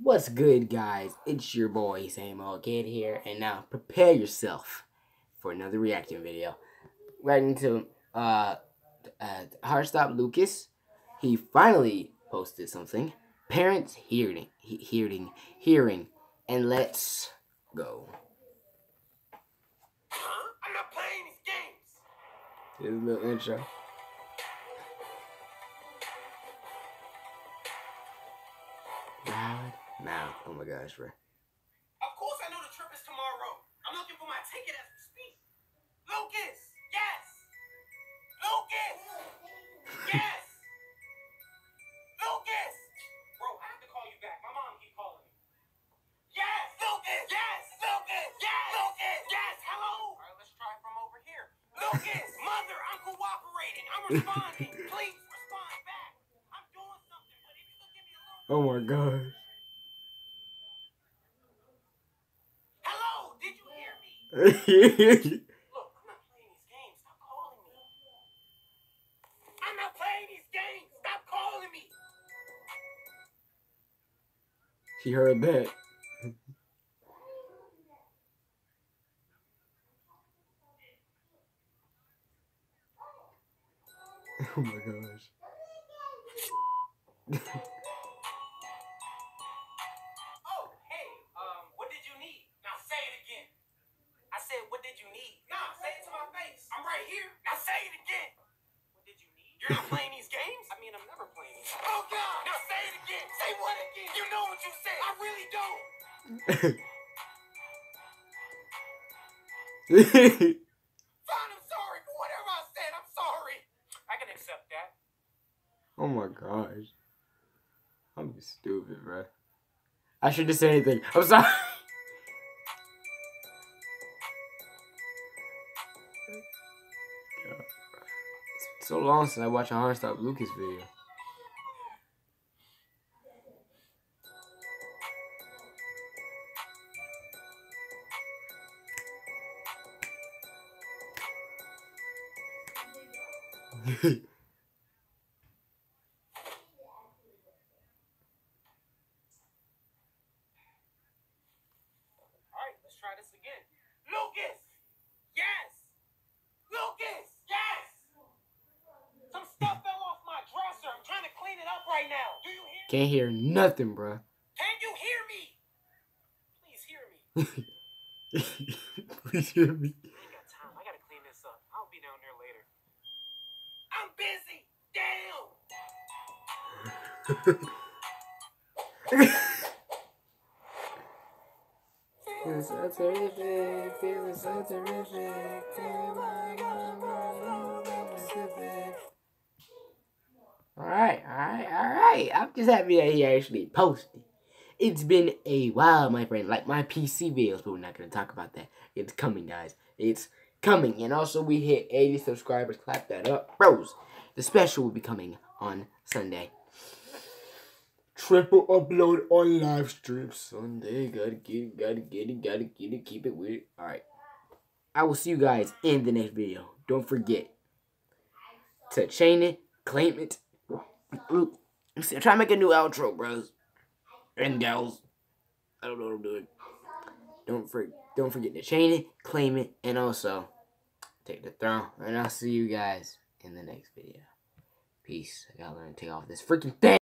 What's good, guys? It's your boy, Same Old Kid here, and now prepare yourself for another reaction video. Right into uh, uh Hardstop Lucas. He finally posted something. Parents hearing, he hearing, hearing, and let's go. Huh? I'm not playing these games. Here's a little intro. Mouth. Oh my gosh, bro. Of course I know the trip is tomorrow. I'm looking for my ticket as we speak. Lucas! Yes! Lucas! Yes! Lucas! Bro, I have to call you back. My mom keep calling me. Yes! Lucas! Yes! Lucas! Yes! Lucas! Yes! Hello! Alright, let's try from over here. Lucas! Mother, I'm cooperating. I'm responding. Please respond back. I'm doing something, but if you could give me a little Oh my gosh. Hello, did you hear me? He's Look, I'm not playing these games. Stop calling me. I'm not playing these games. Stop calling me. she heard that. oh my gosh. You're not playing these games? I mean, I'm never playing these. games. Oh, God. Now say it again. Say what again? You know what you said. I really don't. Fine, I'm sorry for whatever I said. I'm sorry. I can accept that. oh my gosh. I'm stupid, bro. I should just say anything. I'm sorry. It's been so long since I watched a Hard Stop Lucas video. All right, let's try this again. Lucas! Yes! Lucas! Yes! Some stuff fell off my dresser. I'm trying to clean it up right now. Do you hear me? Can't hear nothing, bro. Can you hear me? Please hear me. Please hear me. I ain't got time. I gotta clean this up. I'll be down there later. I'm busy. Damn! Feeling so terrific, feeling so terrific. I'm just happy that he actually posted. It's been a while, my friend. Like my PC videos, but we're not going to talk about that. It's coming, guys. It's coming. And also, we hit 80 subscribers. Clap that up. Bros, the special will be coming on Sunday. Triple upload on live stream Sunday. Gotta get it, gotta get it, gotta get it, keep it weird. Alright. I will see you guys in the next video. Don't forget to chain it, claim it. Ooh, I'm trying to make a new outro, bros. And gals. I don't know what I'm doing. Don't for, don't forget to chain it, claim it, and also take the throne. And I'll see you guys in the next video. Peace. I gotta learn to take off this freaking thing.